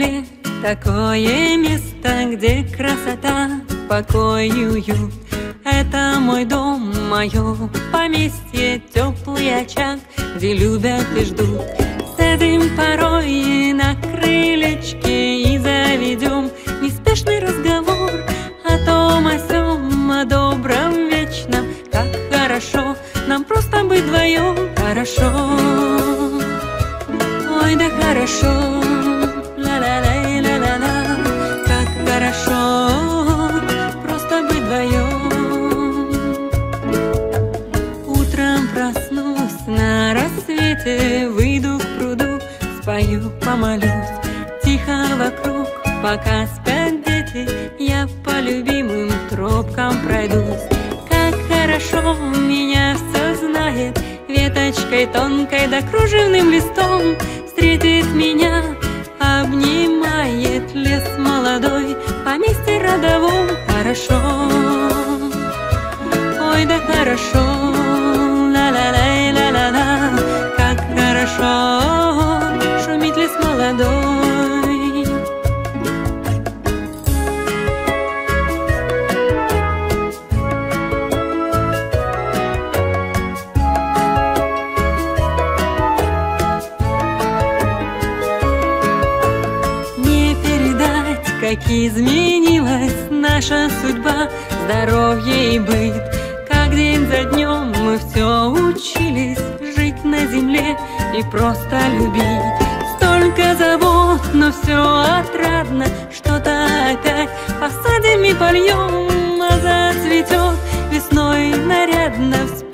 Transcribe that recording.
земле такое место, где красота, покой и уют. Это мой дом, мое поместье, теплый очаг, где любят и ждут. Сядем порой на крылечке и заведем неспешный разговор о том, о сём, о добром вечном, как хорошо нам просто быть вдвоем, хорошо. Ой, да хорошо, рассвете, выйду к пруду, спою, помолюсь, тихо вокруг, пока спят дети, я по любимым тропкам пройдусь. Как хорошо меня все знает, веточкой тонкой да кружевным листом встретит меня, обнимает лес молодой, поместье родовом хорошо. Как изменилась наша судьба, здоровье и быт. Как день за днем мы все учились жить на земле и просто любить. Столько забот, но все отрадно, что-то опять посадим и польем, а зацветет весной нарядно, вспыхнет